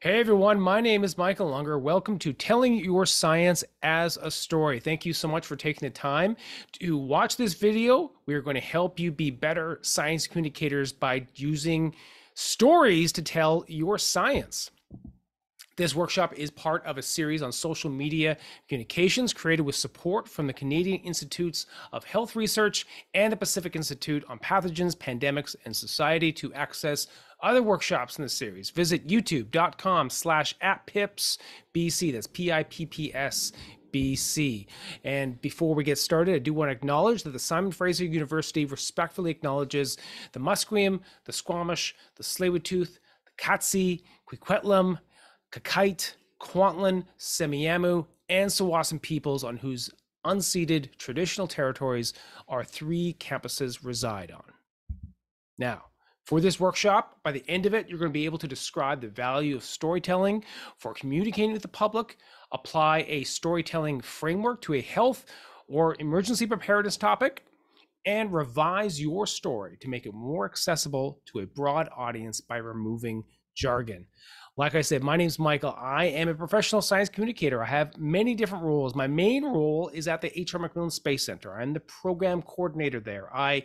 Hey everyone, my name is Michael Unger. Welcome to Telling Your Science as a Story. Thank you so much for taking the time to watch this video. We are going to help you be better science communicators by using stories to tell your science. This workshop is part of a series on social media communications created with support from the Canadian Institutes of Health Research and the Pacific Institute on Pathogens, Pandemics, and Society to access other workshops in the series. Visit youtube.com slash at pips BC. That's P-I-P-P-S BC. And before we get started, I do want to acknowledge that the Simon Fraser University respectfully acknowledges the Musqueam, the Squamish, the Tsleil-Waututh, the Katzie, Coquitlam, Qayqayt, Kwantlen, Semiahmoo, and Tsawwassen peoples on whose unceded traditional territories our three campuses reside on. Now, for this workshop, by the end of it, you're going to be able to describe the value of storytelling for communicating with the public, apply a storytelling framework to a health or emergency preparedness topic, and revise your story to make it more accessible to a broad audience by removing jargon. Like I said, my name is Michael. I am a professional science communicator. I have many different roles. My main role is at the H.R. MacMillan Space Center. I'm the program coordinator there. I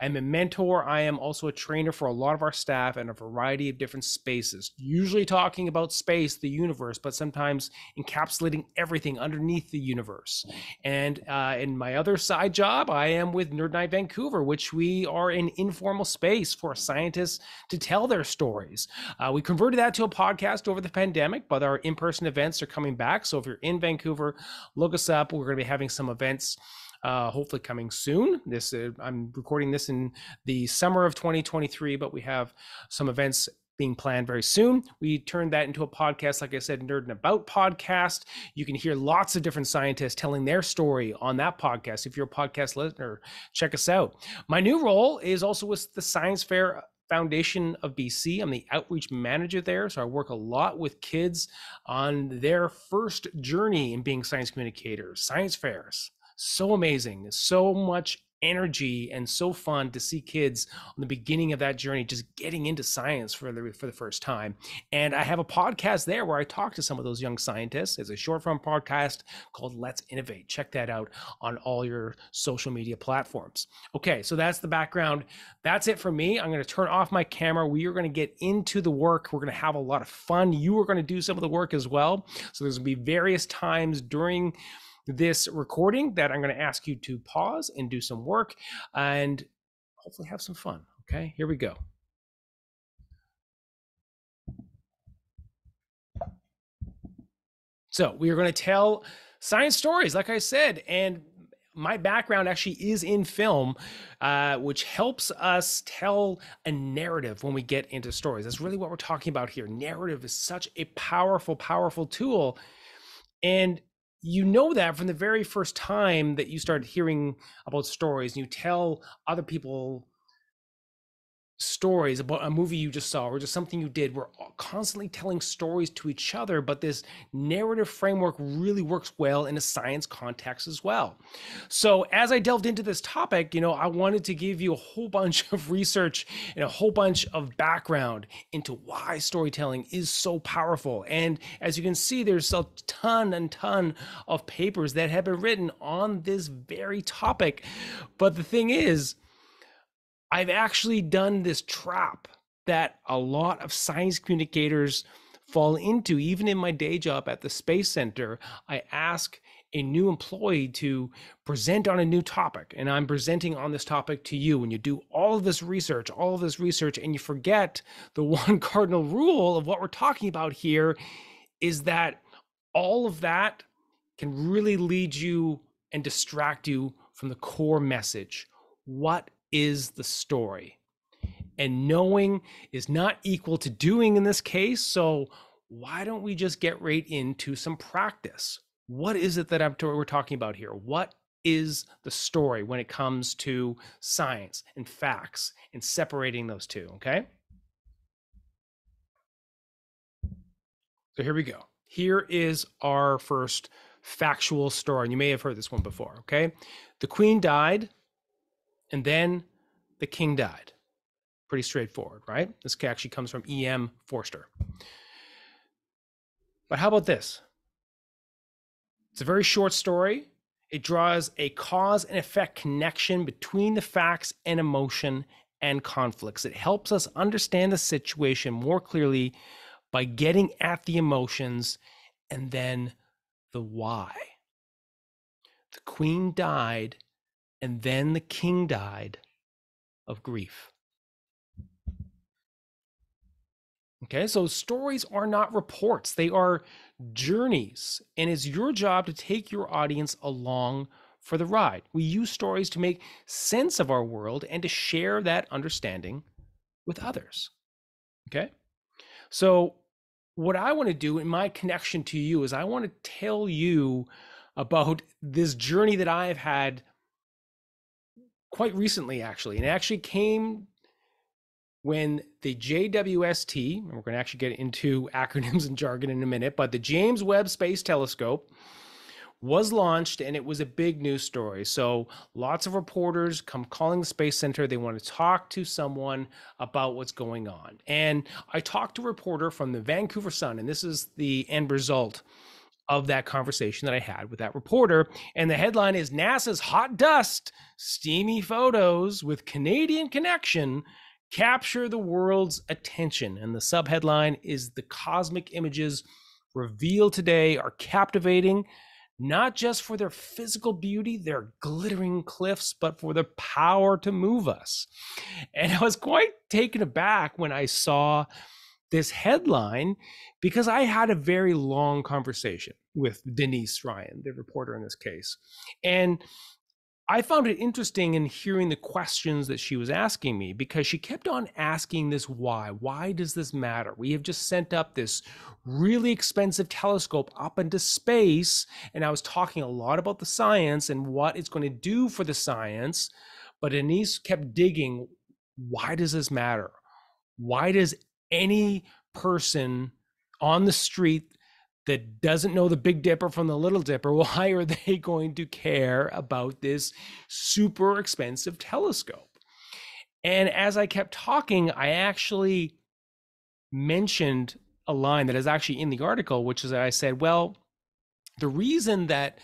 I'm a mentor. I am also a trainer for a lot of our staff in a variety of different spaces, usually talking about space, the universe, but sometimes encapsulating everything underneath the universe. And uh, in my other side job, I am with Nerd Nite Vancouver, which we are an informal space for scientists to tell their stories. Uh, we converted that to a podcast over the pandemic, but our in person events are coming back. So if you're in Vancouver, look us up. We're going to be having some events uh, hopefully coming soon. This uh, I'm recording this in the summer of 2023, but we have some events being planned very soon. We turned that into a podcast, like I said, Nerd and About podcast. You can hear lots of different scientists telling their story on that podcast. If you're a podcast listener, check us out. My new role is also with the Science Fair Foundation of BC. I'm the outreach manager there. So I work a lot with kids on their first journey in being science communicators, science fairs so amazing, so much energy and so fun to see kids on the beginning of that journey just getting into science for the for the first time. And i have a podcast there where i talk to some of those young scientists. It's a short form podcast called let's innovate. Check that out on all your social media platforms. Okay so that's the background. That's it for me. I'm going to turn off my camera. We are going to get into the work. We're going to have a lot of fun. You are going to do some of the work as well. So there's going to be various times during this recording that I'm going to ask you to pause and do some work and hopefully have some fun. Okay, here we go. So we are going to tell science stories, like I said, and my background actually is in film, uh, which helps us tell a narrative when we get into stories. That's really what we're talking about here. Narrative is such a powerful, powerful tool. And you know that from the very first time that you start hearing about stories and you tell other people stories about a movie you just saw or just something you did. We're constantly telling stories to each other, but this narrative framework really works well in a science context as well. So, as I delved into this topic, you know, I wanted to give you a whole bunch of research and a whole bunch of background into why storytelling is so powerful. And as you can see, there's a ton and ton of papers that have been written on this very topic. But the thing is, I've actually done this trap that a lot of science communicators fall into. Even in my day job at the Space Center, I ask a new employee to present on a new topic, and I'm presenting on this topic to you. And you do all of this research, all of this research, and you forget the one cardinal rule of what we're talking about here is that all of that can really lead you and distract you from the core message. What is the story. And knowing is not equal to doing in this case. So why don't we just get right into some practice? What is it that I'm, we're talking about here? What is the story when it comes to science and facts and separating those two? Okay. So here we go. Here is our first factual story. And you may have heard this one before. Okay. The queen died and then the king died. Pretty straightforward, right? This actually comes from E.M. Forster. But how about this? It's a very short story. It draws a cause and effect connection between the facts and emotion and conflicts. It helps us understand the situation more clearly by getting at the emotions and then the why. The queen died, and then the king died of grief. Okay, so stories are not reports, they are journeys. And it's your job to take your audience along for the ride. We use stories to make sense of our world and to share that understanding with others. Okay, so what I want to do in my connection to you is I want to tell you about this journey that I have had quite recently, actually. And it actually came when the JWST, and we're going to actually get into acronyms and jargon in a minute, but the James Webb Space Telescope was launched and it was a big news story. So lots of reporters come calling the Space Center. They want to talk to someone about what's going on. And I talked to a reporter from the Vancouver Sun, and this is the end result of that conversation that I had with that reporter. And the headline is NASA's hot dust, steamy photos with Canadian connection capture the world's attention. And the subheadline is The cosmic images revealed today are captivating, not just for their physical beauty, their glittering cliffs, but for their power to move us. And I was quite taken aback when I saw this headline because I had a very long conversation with Denise Ryan, the reporter in this case. And I found it interesting in hearing the questions that she was asking me because she kept on asking this why. Why does this matter? We have just sent up this really expensive telescope up into space, and I was talking a lot about the science and what it's going to do for the science. But Denise kept digging why does this matter? Why does any person on the street that doesn't know the Big Dipper from the Little Dipper, why are they going to care about this super expensive telescope? And as I kept talking, I actually mentioned a line that is actually in the article, which is that I said, well, the reason that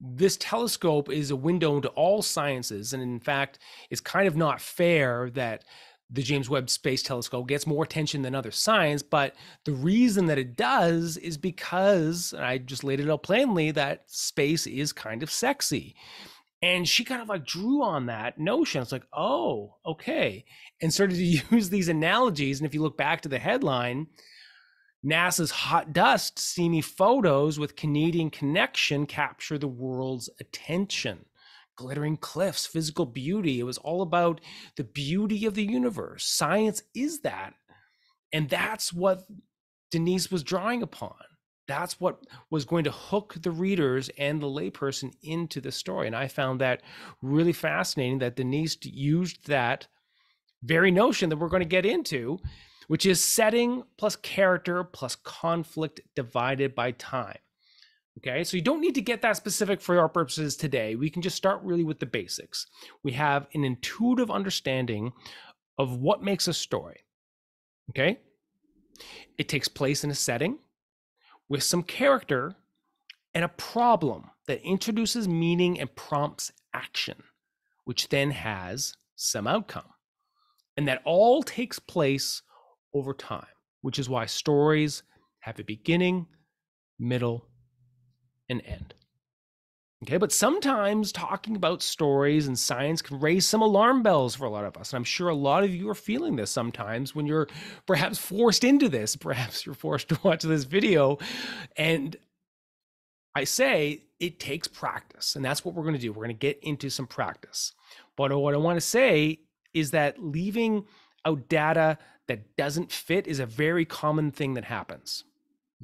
this telescope is a window into all sciences, and in fact, it's kind of not fair that the James Webb Space Telescope gets more attention than other science, but the reason that it does is because I just laid it out plainly that space is kind of sexy. And she kind of like drew on that notion. It's like, oh, okay. And started to use these analogies. And if you look back to the headline, NASA's hot dust, steamy photos with Canadian connection capture the world's attention glittering cliffs, physical beauty. It was all about the beauty of the universe. Science is that. And that's what Denise was drawing upon. That's what was going to hook the readers and the layperson into the story. And I found that really fascinating that Denise used that very notion that we're going to get into, which is setting plus character plus conflict divided by time. Okay, so you don't need to get that specific for our purposes today. We can just start really with the basics. We have an intuitive understanding of what makes a story. Okay, it takes place in a setting with some character and a problem that introduces meaning and prompts action, which then has some outcome. And that all takes place over time, which is why stories have a beginning, middle, an end. Okay, but sometimes talking about stories and science can raise some alarm bells for a lot of us. And I'm sure a lot of you are feeling this sometimes when you're perhaps forced into this. Perhaps you're forced to watch this video. And I say it takes practice. And that's what we're going to do. We're going to get into some practice. But what I want to say is that leaving out data that doesn't fit is a very common thing that happens.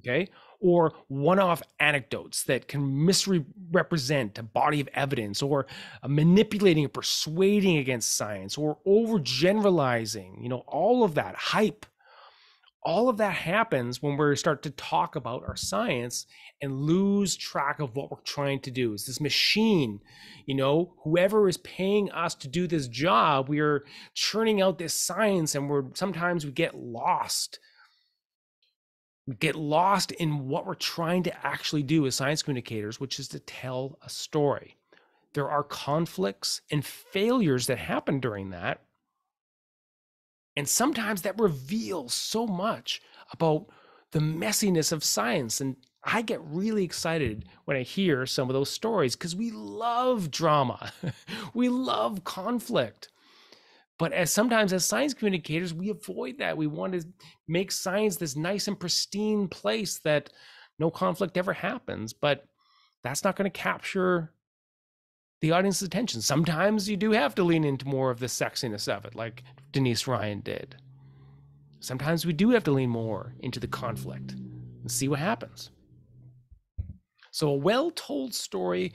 Okay or one off anecdotes that can misrepresent a body of evidence or uh, manipulating or persuading against science or overgeneralizing, you know, all of that hype. All of that happens when we start to talk about our science and lose track of what we're trying to do. Is this machine, you know, whoever is paying us to do this job, we are churning out this science and we're sometimes we get lost get lost in what we're trying to actually do as science communicators, which is to tell a story. There are conflicts and failures that happen during that. And sometimes that reveals so much about the messiness of science. And I get really excited when I hear some of those stories because we love drama, we love conflict. But as sometimes as science communicators, we avoid that. We want to make science this nice and pristine place that no conflict ever happens. But that's not going to capture the audience's attention. Sometimes you do have to lean into more of the sexiness of it, like Denise Ryan did. Sometimes we do have to lean more into the conflict and see what happens. So, a well told story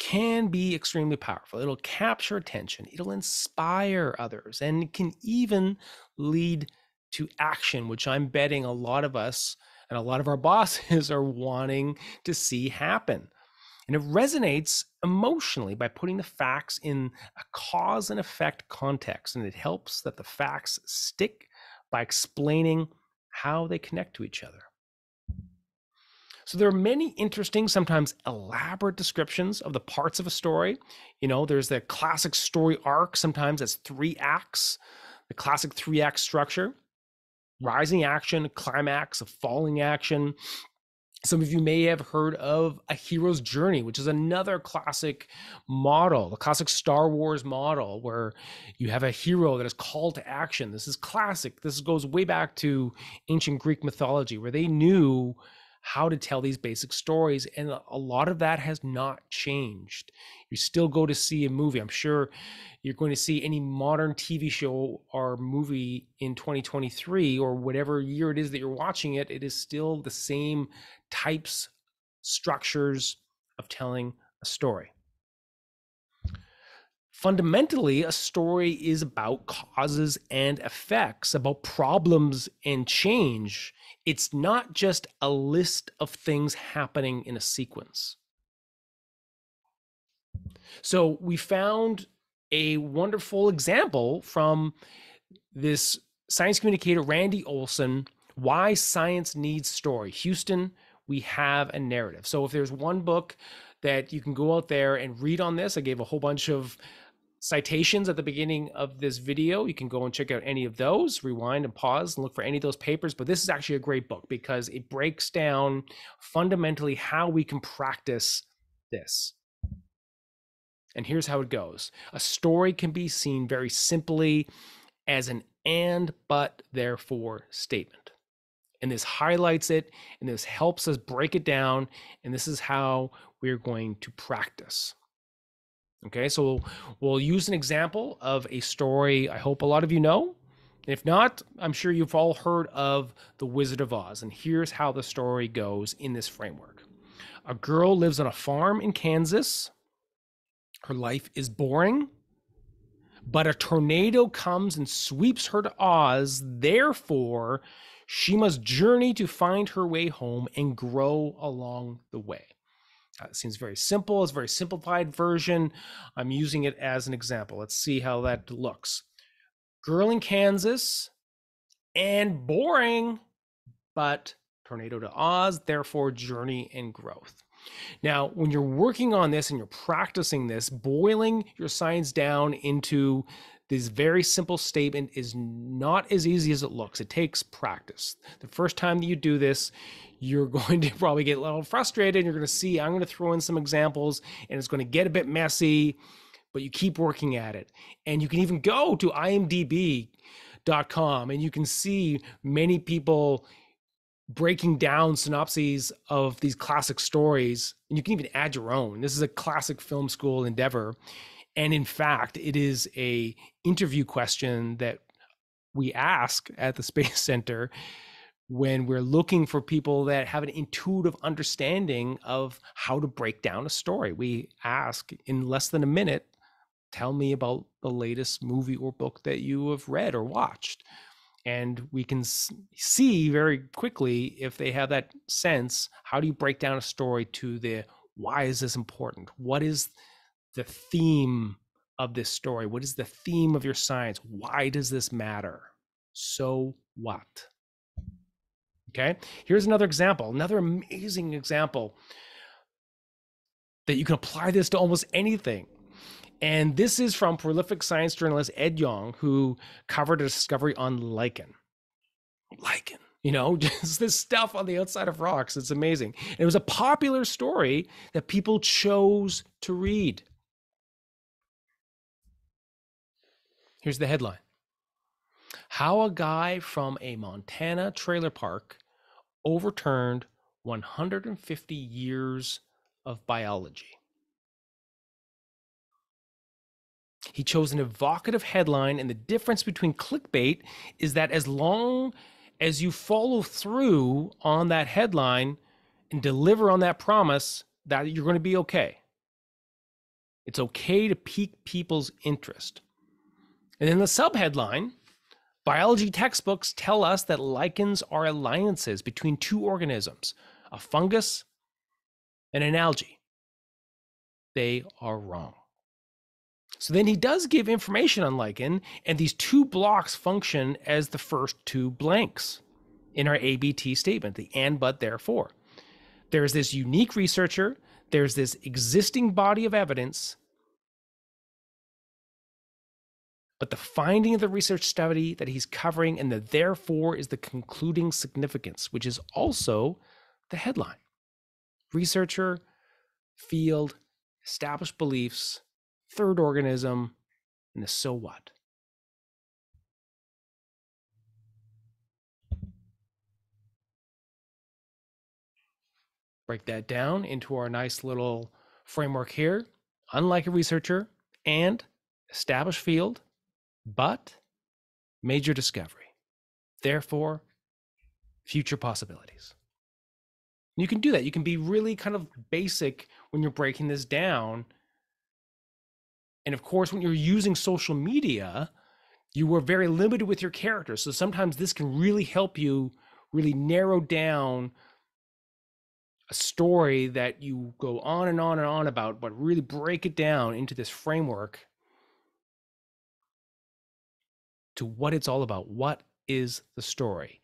can be extremely powerful. It'll capture attention, it'll inspire others, and it can even lead to action, which I'm betting a lot of us and a lot of our bosses are wanting to see happen. And it resonates emotionally by putting the facts in a cause and effect context. And it helps that the facts stick by explaining how they connect to each other. So there are many interesting, sometimes elaborate descriptions of the parts of a story. You know, there's the classic story arc, sometimes that's three acts, the classic three act structure rising action, climax, a falling action. Some of you may have heard of a hero's journey, which is another classic model, the classic Star Wars model, where you have a hero that is called to action. This is classic. This goes way back to ancient Greek mythology, where they knew how to tell these basic stories. And a lot of that has not changed. You still go to see a movie. I'm sure you're going to see any modern TV show or movie in 2023 or whatever year it is that you're watching it, it is still the same types, structures of telling a story. Fundamentally, a story is about causes and effects, about problems and change it's not just a list of things happening in a sequence. So we found a wonderful example from this science communicator, Randy Olson, why science needs story. Houston, we have a narrative. So if there's one book that you can go out there and read on this, I gave a whole bunch of citations at the beginning of this video. You can go and check out any of those, rewind and pause and look for any of those papers. But this is actually a great book because it breaks down fundamentally how we can practice this. And here's how it goes a story can be seen very simply as an and, but, therefore statement. And this highlights it and this helps us break it down. And this is how we're going to practice. Okay, so we'll use an example of a story I hope a lot of you know. If not, I'm sure you've all heard of The Wizard of Oz. And here's how the story goes in this framework A girl lives on a farm in Kansas. Her life is boring, but a tornado comes and sweeps her to Oz. Therefore, she must journey to find her way home and grow along the way. Uh, seems very simple. It's a very simplified version. I'm using it as an example. Let's see how that looks. Girl in Kansas and boring, but Tornado to Oz, therefore journey and growth. Now, when you're working on this and you're practicing this, boiling your science down into this very simple statement is not as easy as it looks. It takes practice. The first time that you do this, you're going to probably get a little frustrated. You're going to see, I'm going to throw in some examples and it's going to get a bit messy, but you keep working at it. And you can even go to imdb.com and you can see many people breaking down synopses of these classic stories and you can even add your own. This is a classic film school endeavor and in fact it is a interview question that we ask at the space center when we're looking for people that have an intuitive understanding of how to break down a story. We ask in less than a minute tell me about the latest movie or book that you have read or watched. And we can see very quickly if they have that sense how do you break down a story to the why is this important? What is the theme of this story? What is the theme of your science? Why does this matter? So what? Okay, here's another example, another amazing example that you can apply this to almost anything. And this is from prolific science journalist Ed Yong, who covered a discovery on lichen. Lichen, you know, just this stuff on the outside of rocks. It's amazing. And it was a popular story that people chose to read. Here's the headline How a guy from a Montana trailer park overturned 150 years of biology. He chose an evocative headline, and the difference between clickbait is that as long as you follow through on that headline and deliver on that promise, that you're going to be okay. It's okay to pique people's interest. And then the subheadline biology textbooks tell us that lichens are alliances between two organisms, a fungus and an algae. They are wrong. So then he does give information on lichen, and these two blocks function as the first two blanks in our ABT statement, the and, but, therefore. There's this unique researcher, there's this existing body of evidence, but the finding of the research study that he's covering and the therefore is the concluding significance, which is also the headline. Researcher, field, established beliefs, third organism, and the so what. Break that down into our nice little framework here. Unlike a researcher and established field, but major discovery. Therefore, future possibilities. You can do that. You can be really kind of basic when you're breaking this down and of course, when you're using social media, you were very limited with your characters. So sometimes this can really help you really narrow down a story that you go on and on and on about, but really break it down into this framework to what it's all about. What is the story?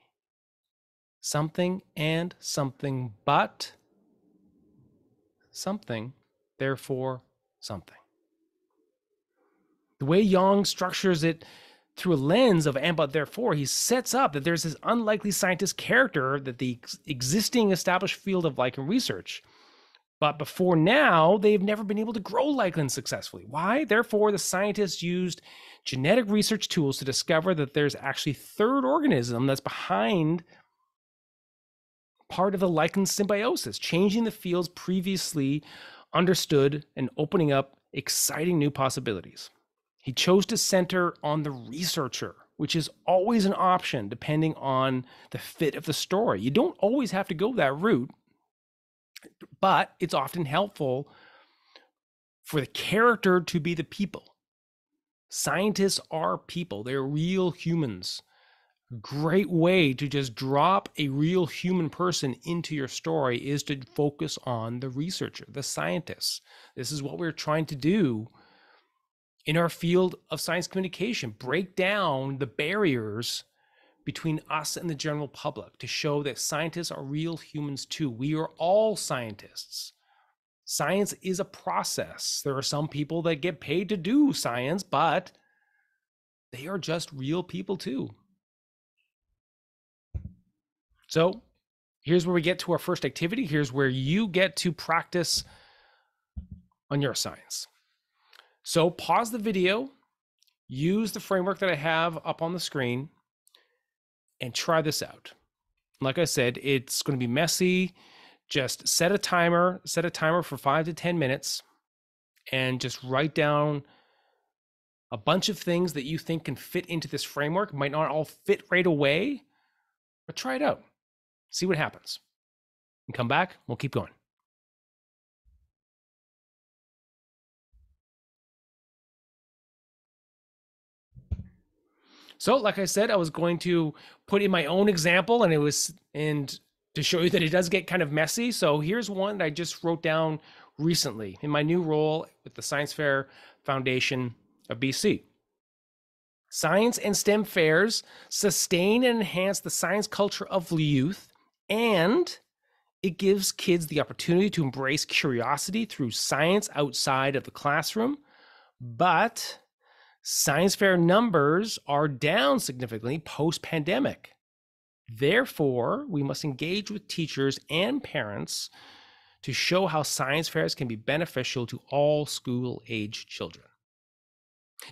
Something and something, but something, therefore something the way Yong structures it through a lens of and but therefore, he sets up that there's this unlikely scientist character that the existing established field of lichen research. But before now, they've never been able to grow lichen successfully. Why? Therefore, the scientists used genetic research tools to discover that there's actually third organism that's behind part of the lichen symbiosis, changing the fields previously understood and opening up exciting new possibilities. He chose to center on the researcher, which is always an option depending on the fit of the story. You don't always have to go that route, but it's often helpful for the character to be the people. Scientists are people, they're real humans. Great way to just drop a real human person into your story is to focus on the researcher, the scientists. This is what we're trying to do in our field of science communication, break down the barriers between us and the general public to show that scientists are real humans too. We are all scientists. Science is a process. There are some people that get paid to do science, but they are just real people too. So here's where we get to our first activity. Here's where you get to practice on your science. So pause the video, use the framework that I have up on the screen, and try this out. Like I said, it's going to be messy. Just set a timer, set a timer for five to 10 minutes, and just write down a bunch of things that you think can fit into this framework. Might not all fit right away, but try it out. See what happens. And come back, we'll keep going. So, like I said, I was going to put in my own example, and it was and to show you that it does get kind of messy. So here's one that I just wrote down recently in my new role with the Science Fair Foundation of BC. Science and STEM fairs sustain and enhance the science culture of youth and it gives kids the opportunity to embrace curiosity through science outside of the classroom. But science fair numbers are down significantly post pandemic. Therefore, we must engage with teachers and parents to show how science fairs can be beneficial to all school age children.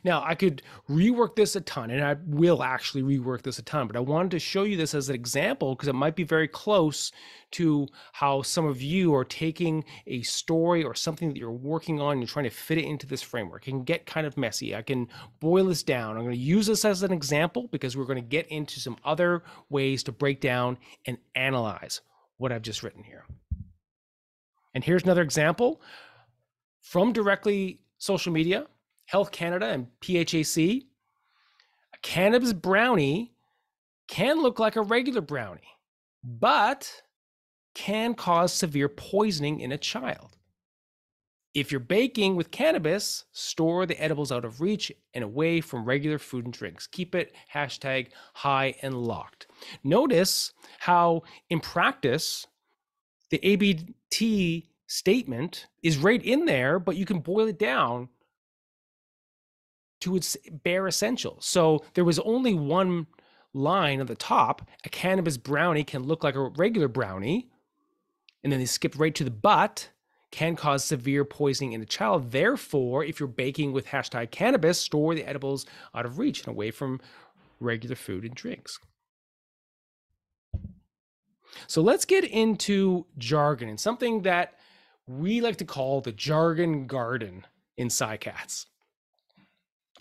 Now, I could rework this a ton, and I will actually rework this a ton, but I wanted to show you this as an example because it might be very close to how some of you are taking a story or something that you're working on and you're trying to fit it into this framework. It can get kind of messy. I can boil this down. I'm going to use this as an example because we're going to get into some other ways to break down and analyze what I've just written here. And here's another example from directly social media Health Canada and PHAC, a cannabis brownie can look like a regular brownie, but can cause severe poisoning in a child. If you're baking with cannabis, store the edibles out of reach and away from regular food and drinks. Keep it hashtag high and locked. Notice how, in practice, the ABT statement is right in there, but you can boil it down to its bare essentials. So there was only one line at the top. A cannabis brownie can look like a regular brownie. And then they skipped right to the but can cause severe poisoning in a child. Therefore, if you're baking with hashtag cannabis, store the edibles out of reach and away from regular food and drinks. So let's get into jargon and something that we like to call the jargon garden in SciCats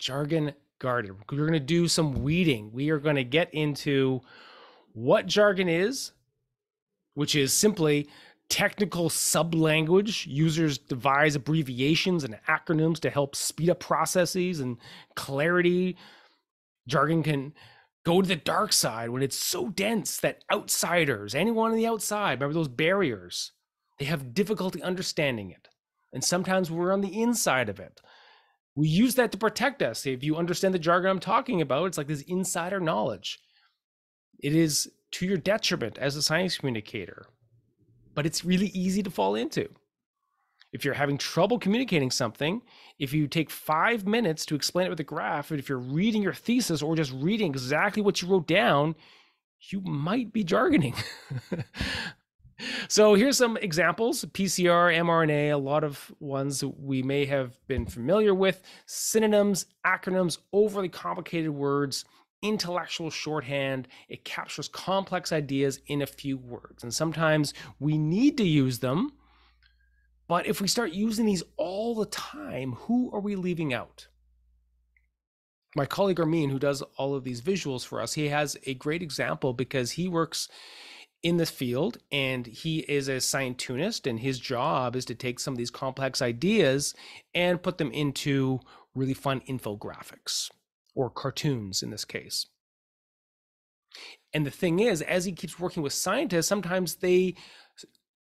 jargon garden. We're going to do some weeding. We are going to get into what jargon is, which is simply technical sublanguage. Users devise abbreviations and acronyms to help speed up processes and clarity. Jargon can go to the dark side when it's so dense that outsiders, anyone on the outside, remember those barriers, they have difficulty understanding it. And sometimes we're on the inside of it we use that to protect us. If you understand the jargon I'm talking about, it's like this insider knowledge. It is to your detriment as a science communicator, but it's really easy to fall into. If you're having trouble communicating something, if you take five minutes to explain it with a graph, and if you're reading your thesis or just reading exactly what you wrote down, you might be jargoning. So here's some examples PCR, mRNA, a lot of ones we may have been familiar with. Synonyms, acronyms, overly complicated words, intellectual shorthand. It captures complex ideas in a few words. And sometimes we need to use them. But if we start using these all the time, who are we leaving out? My colleague Armin, who does all of these visuals for us, he has a great example because he works in this field and he is a scientoonist and his job is to take some of these complex ideas and put them into really fun infographics or cartoons in this case. And the thing is as he keeps working with scientists sometimes they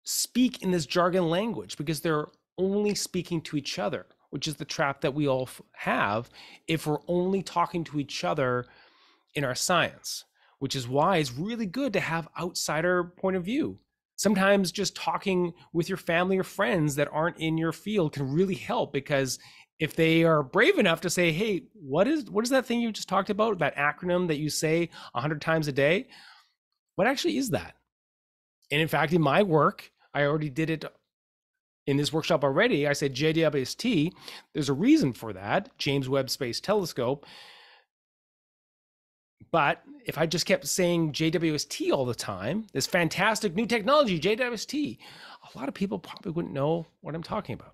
speak in this jargon language because they're only speaking to each other which is the trap that we all have if we're only talking to each other in our science which is why it's really good to have outsider point of view. Sometimes just talking with your family or friends that aren't in your field can really help because if they are brave enough to say, "Hey, what is what is that thing you just talked about? That acronym that you say a hundred times a day? What actually is that?" And in fact, in my work, I already did it in this workshop already. I said JWST. There's a reason for that. James Webb Space Telescope but if I just kept saying JWST all the time, this fantastic new technology, JWST, a lot of people probably wouldn't know what I'm talking about.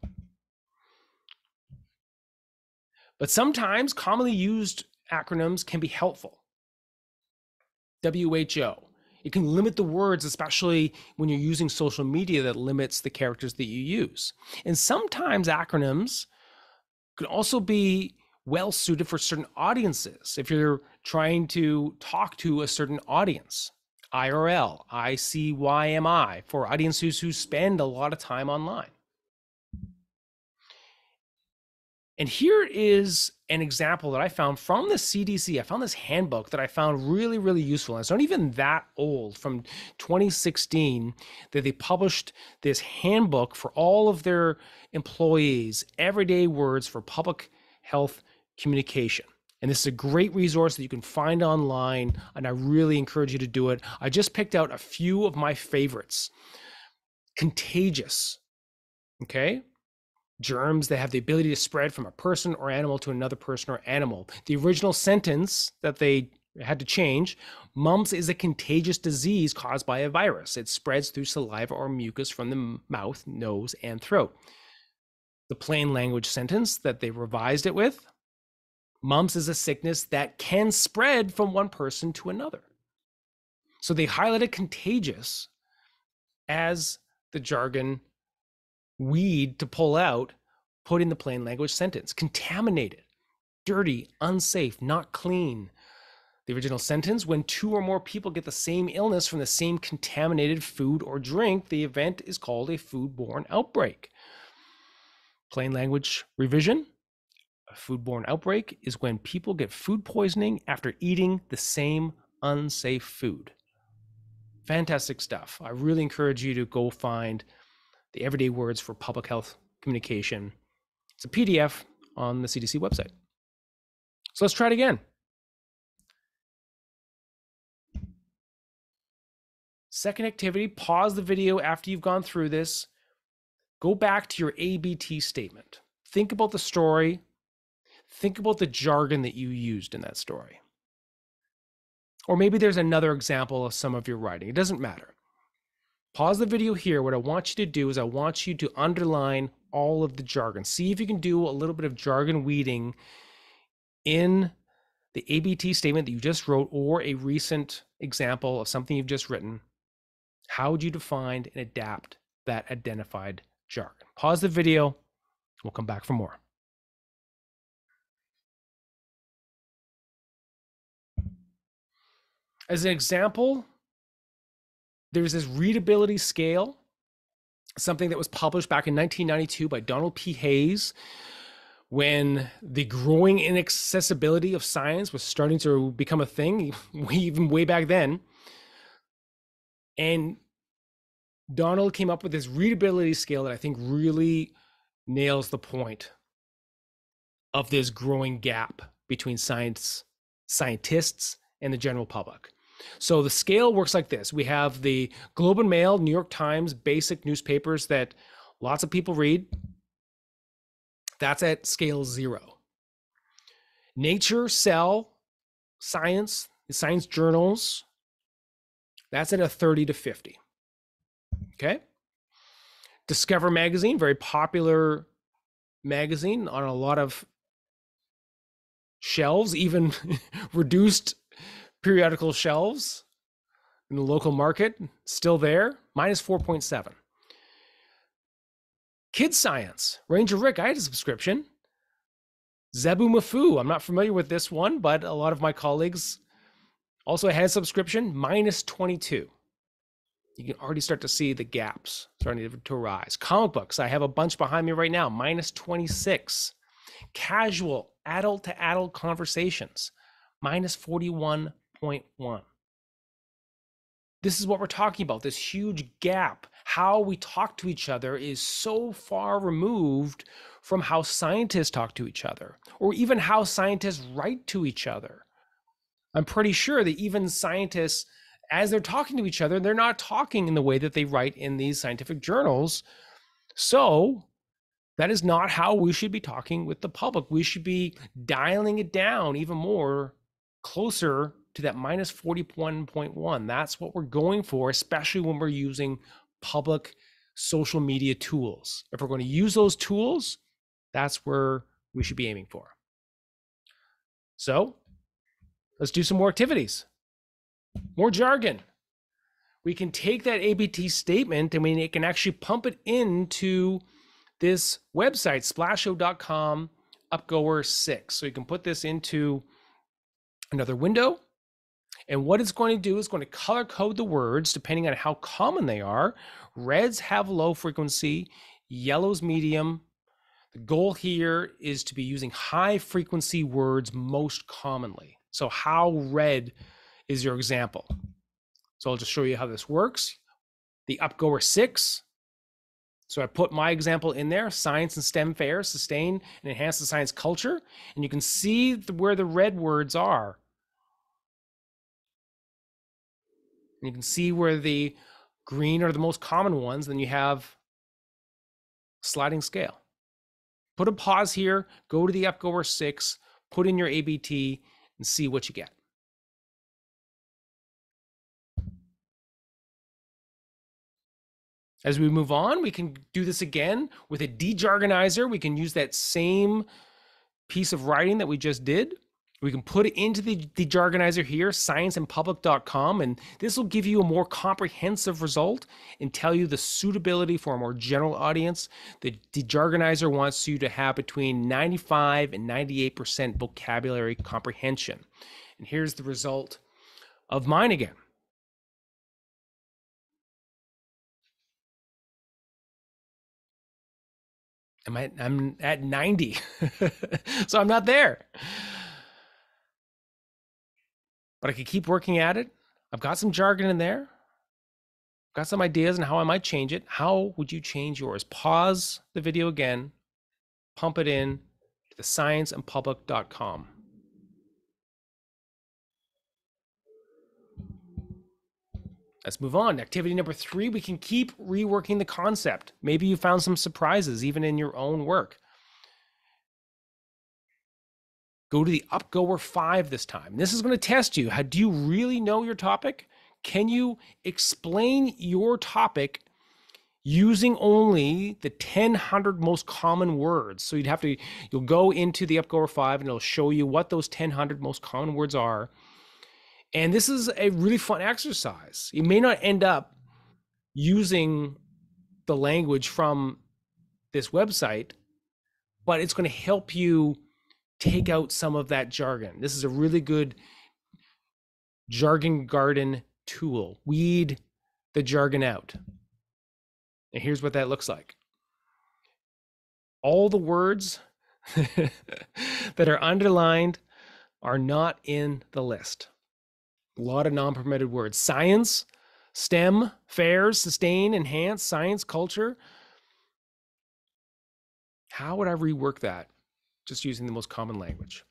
But sometimes commonly used acronyms can be helpful. WHO. It can limit the words, especially when you're using social media that limits the characters that you use. And sometimes acronyms can also be well suited for certain audiences. If you're trying to talk to a certain audience, IRL, ICYMI, for audiences who spend a lot of time online. And here is an example that I found from the CDC. I found this handbook that I found really, really useful. And it's not even that old from 2016 that they published this handbook for all of their employees, everyday words for public health communication. And this is a great resource that you can find online, and I really encourage you to do it. I just picked out a few of my favorites. Contagious. Okay germs that have the ability to spread from a person or animal to another person or animal. The original sentence that they had to change mumps is a contagious disease caused by a virus. It spreads through saliva or mucus from the mouth, nose, and throat. The plain language sentence that they revised it with mumps is a sickness that can spread from one person to another. So they highlighted contagious as the jargon weed to pull out, put in the plain language sentence. Contaminated, dirty, unsafe, not clean. The original sentence when two or more people get the same illness from the same contaminated food or drink, the event is called a foodborne outbreak. Plain language revision foodborne outbreak is when people get food poisoning after eating the same unsafe food. Fantastic stuff. I really encourage you to go find the everyday words for public health communication. It's a PDF on the CDC website. So let's try it again. Second activity, pause the video after you've gone through this. Go back to your ABT statement. Think about the story. Think about the jargon that you used in that story. Or maybe there's another example of some of your writing. It doesn't matter. Pause the video here. What I want you to do is I want you to underline all of the jargon. See if you can do a little bit of jargon weeding in the ABT statement that you just wrote or a recent example of something you've just written. How would you define and adapt that identified jargon? Pause the video. We'll come back for more. As an example, there's this readability scale, something that was published back in 1992 by Donald P. Hayes when the growing inaccessibility of science was starting to become a thing, even way back then. And Donald came up with this readability scale that I think really nails the point of this growing gap between science scientists and the general public. So the scale works like this. We have the Globe and Mail, New York Times, basic newspapers that lots of people read. That's at scale zero. Nature, Cell, Science, the science journals, that's at a 30 to 50. Okay. Discover Magazine, very popular magazine on a lot of shelves, even reduced periodical shelves in the local market still there minus 4.7 kids science ranger rick i had a subscription. Zebu mafu i'm not familiar with this one but a lot of my colleagues also had a subscription minus 22 you can already start to see the gaps starting to, rise. Comic books i have a bunch behind me right now minus 26 casual adult to adult conversations minus 41 0.1. This is what we're talking about this huge gap. How we talk to each other is so far removed from how scientists talk to each other, or even how scientists write to each other. I'm pretty sure that even scientists, as they're talking to each other, they're not talking in the way that they write in these scientific journals. So, that is not how we should be talking with the public. We should be dialing it down even more closer to that minus 41.1. That's what we're going for, especially when we're using public social media tools. If we're going to use those tools, that's where we should be aiming for. So let's do some more activities, more jargon. We can take that ABT statement and we can actually pump it into this website, splasho.com upgoer 6. So you can put this into another window and what it's going to do is going to color code the words depending on how common they are. Reds have low frequency, yellows medium. The goal here is to be using high frequency words most commonly. So, how red is your example? So, I'll just show you how this works. The upgoer six. So, I put my example in there science and STEM fairs sustain and enhance the science culture. And you can see the, where the red words are. And you can see where the green are the most common ones. Then you have sliding scale. Put a pause here, go to the upgoer six, put in your ABT, and see what you get. As we move on, we can do this again with a dejargonizer. We can use that same piece of writing that we just did. We can put it into the, the jargonizer here, scienceandpublic.com, and this will give you a more comprehensive result and tell you the suitability for a more general audience. The, the jargonizer wants you to have between 95 and 98% vocabulary comprehension. And here's the result of mine again. Am I, I'm at 90, so I'm not there but I could keep working at it. I've got some jargon in there. I've Got some ideas on how I might change it. How would you change yours? Pause the video again, pump it in to the scienceandpublic.com. Let's move on. Activity number three, we can keep reworking the concept. Maybe you found some surprises even in your own work. Go to the Upgoer 5 this time. This is going to test you. How do you really know your topic? Can you explain your topic using only the 1000 most common words? So you'd have to you'll go into the Upgoer 5 and it'll show you what those 1000 most common words are. And this is a really fun exercise. You may not end up using the language from this website, but it's going to help you take out some of that jargon. This is a really good jargon garden tool. Weed the jargon out. And here's what that looks like. All the words that are underlined are not in the list. A lot of non permitted words. Science, STEM, fairs, sustain, enhance, science, culture. How would I rework that? Just using the most common language.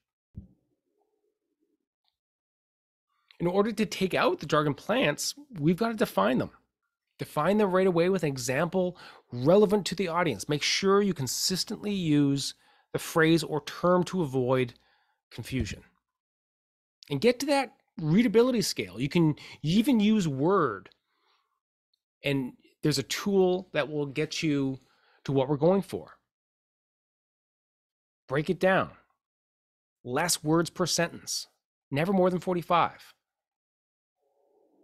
In order to take out the jargon plants, we've got to define them. Define them right away with an example relevant to the audience. Make sure you consistently use the phrase or term to avoid confusion. And get to that readability scale. You can even use Word, and there's a tool that will get you to what we're going for. Break it down. Less words per sentence, never more than 45.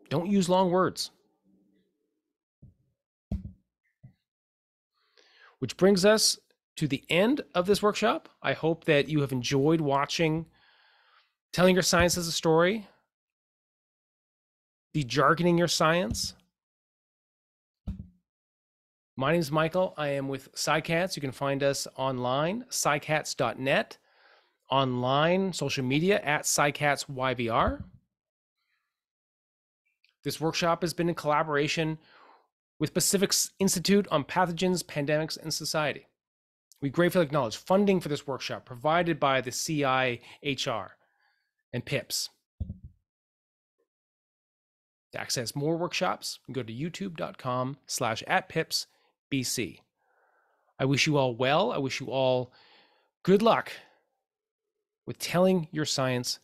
Don't use long words. Which brings us to the end of this workshop. I hope that you have enjoyed watching Telling Your Science as a Story, Dejargoning Your Science, my name is Michael. I am with SciCats. You can find us online, scicats.net, online, social media at SciCatsYVR. This workshop has been in collaboration with Pacific's Institute on Pathogens, Pandemics, and Society. We gratefully acknowledge funding for this workshop provided by the CIHR and PIPPS. To access more workshops, go to youtube.com slash at pipps BC. I wish you all well. I wish you all good luck with telling your science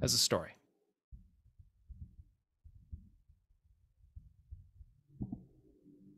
as a story.